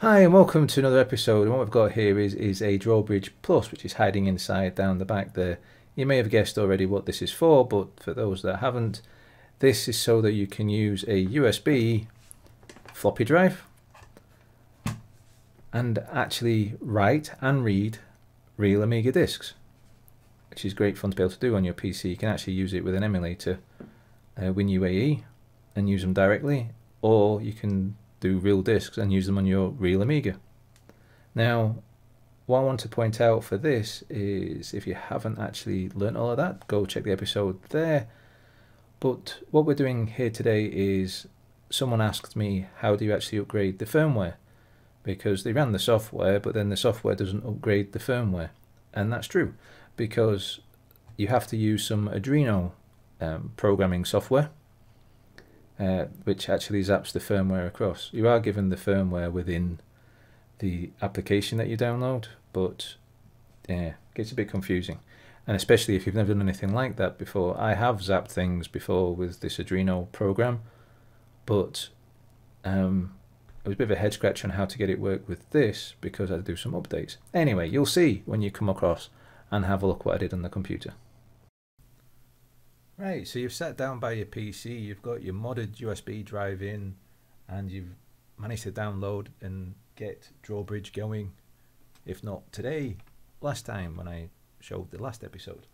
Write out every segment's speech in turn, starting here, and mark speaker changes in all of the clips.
Speaker 1: Hi and welcome to another episode. And what we've got here is, is a drawbridge plus which is hiding inside down the back there. You may have guessed already what this is for but for those that haven't this is so that you can use a USB floppy drive and actually write and read real Amiga discs which is great fun to be able to do on your PC. You can actually use it with an emulator, uh, WinUAE and use them directly or you can do real discs and use them on your real Amiga. Now, what I want to point out for this is if you haven't actually learnt all of that, go check the episode there. But what we're doing here today is someone asked me how do you actually upgrade the firmware because they ran the software but then the software doesn't upgrade the firmware and that's true because you have to use some Arduino um, programming software uh, which actually zaps the firmware across. You are given the firmware within the application that you download, but yeah, it gets a bit confusing. And especially if you've never done anything like that before. I have zapped things before with this Arduino program, but um, it was a bit of a head scratch on how to get it work with this because I do some updates. Anyway, you'll see when you come across and have a look what I did on the computer. Right, so you've sat down by your PC, you've got your modded USB drive in, and you've managed to download and get Drawbridge going. If not today, last time when I showed the last episode.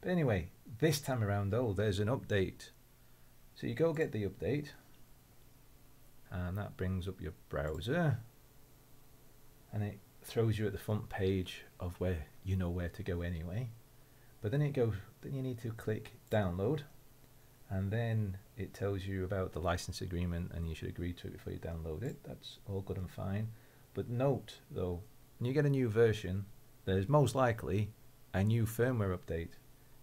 Speaker 1: But anyway, this time around though, there's an update. So you go get the update, and that brings up your browser, and it throws you at the front page of where you know where to go anyway. But then it goes, then you need to click download and then it tells you about the license agreement and you should agree to it before you download it. That's all good and fine. But note though, when you get a new version, there's most likely a new firmware update.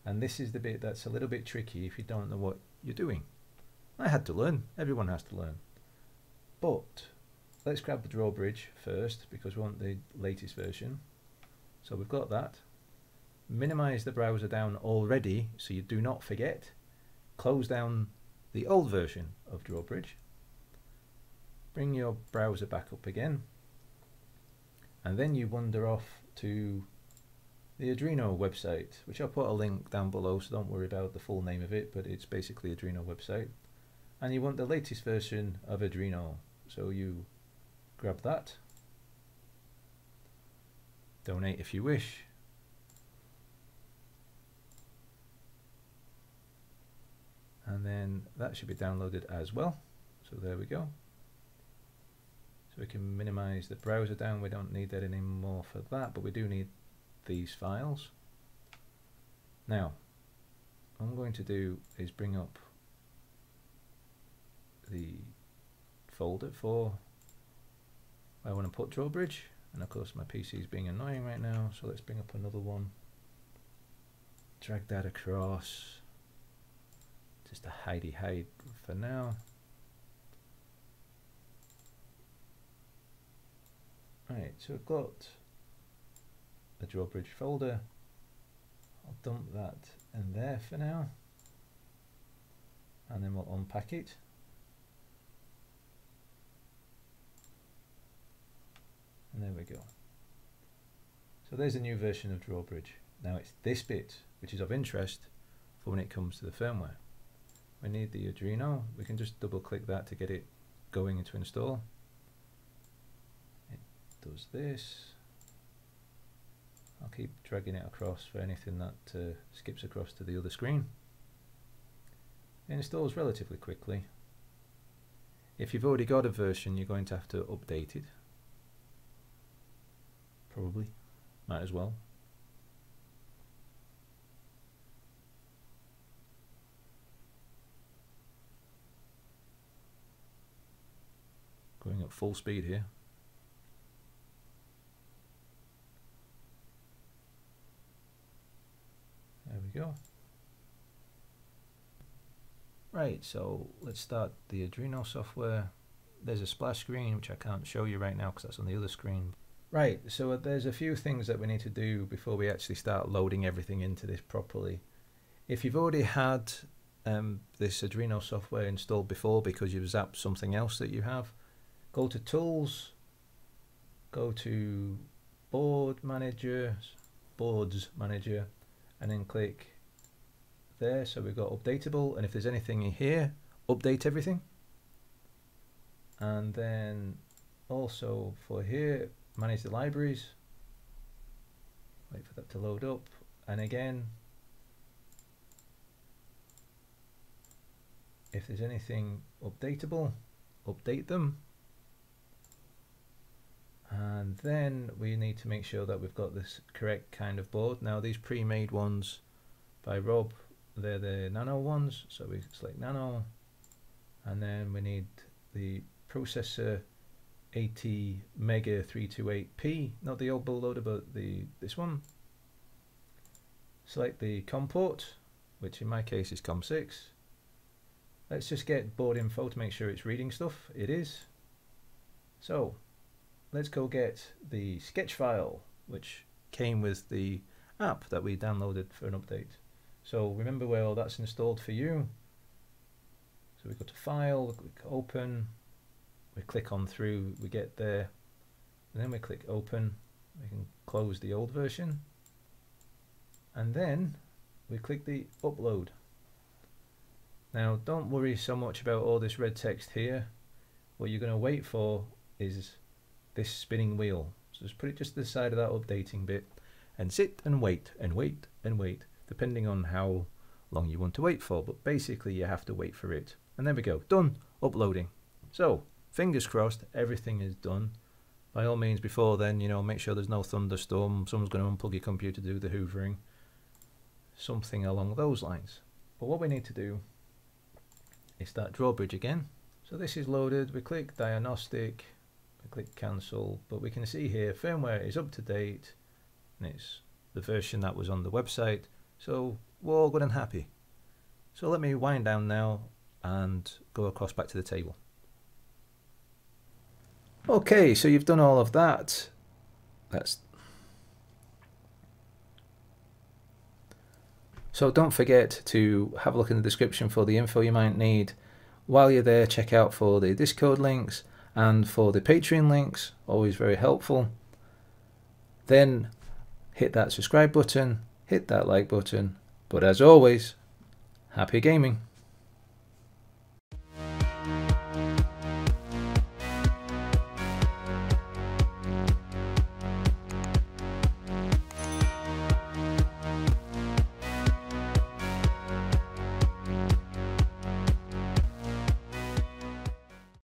Speaker 1: And this is the bit that's a little bit tricky if you don't know what you're doing. I had to learn, everyone has to learn. But let's grab the drawbridge first because we want the latest version. So we've got that minimize the browser down already so you do not forget. Close down the old version of Drawbridge. Bring your browser back up again. And then you wander off to the Arduino website, which I'll put a link down below, so don't worry about the full name of it, but it's basically Arduino website. And you want the latest version of Arduino, so you grab that. Donate if you wish and then that should be downloaded as well. So there we go. So we can minimize the browser down. We don't need that anymore for that but we do need these files. Now what I'm going to do is bring up the folder for I want to put drawbridge. And of course my PC is being annoying right now so let's bring up another one. Drag that across just a hidey hide for now. Right, so we've got the drawbridge folder. I'll dump that in there for now. And then we'll unpack it. And there we go. So there's a new version of drawbridge. Now it's this bit which is of interest for when it comes to the firmware we need the Arduino. We can just double click that to get it going into install. It does this. I'll keep dragging it across for anything that uh, skips across to the other screen. It installs relatively quickly. If you've already got a version, you're going to have to update it. Probably. Might as well. At full speed here. There we go. Right, so let's start the Arduino software. There's a splash screen, which I can't show you right now because that's on the other screen. Right, so there's a few things that we need to do before we actually start loading everything into this properly. If you've already had um, this Arduino software installed before because you've zapped something else that you have, go to Tools, go to board manager, boards manager, and then click there. So we've got updatable, and if there's anything in here, update everything. And then also for here, manage the libraries. Wait for that to load up. And again, if there's anything updatable, update them. And then we need to make sure that we've got this correct kind of board. Now these pre-made ones by Rob, they're the nano ones. So we select nano and then we need the processor 80 mega 328p, not the old bootloader, but the this one. Select the COM port, which in my case is COM6. Let's just get board info to make sure it's reading stuff. It is. So let's go get the sketch file, which came with the app that we downloaded for an update. So remember where all that's installed for you. So we go to file, click open, we click on through, we get there, and then we click open, we can close the old version, and then we click the upload. Now don't worry so much about all this red text here, what you're going to wait for is this spinning wheel. So just put it just to the side of that updating bit and sit and wait and wait and wait depending on how long you want to wait for. But basically you have to wait for it. And there we go done uploading. So fingers crossed everything is done. By all means before then you know make sure there's no thunderstorm someone's going to unplug your computer to do the hoovering something along those lines. But what we need to do is start drawbridge again. So this is loaded we click diagnostic click cancel but we can see here firmware is up to date and it's the version that was on the website so we're all good and happy so let me wind down now and go across back to the table Okay, so you've done all of that. That's So don't forget to have a look in the description for the info you might need. While you're there, check out for the Discord links and for the Patreon links, always very helpful. Then hit that subscribe button, hit that like button, but as always, happy gaming.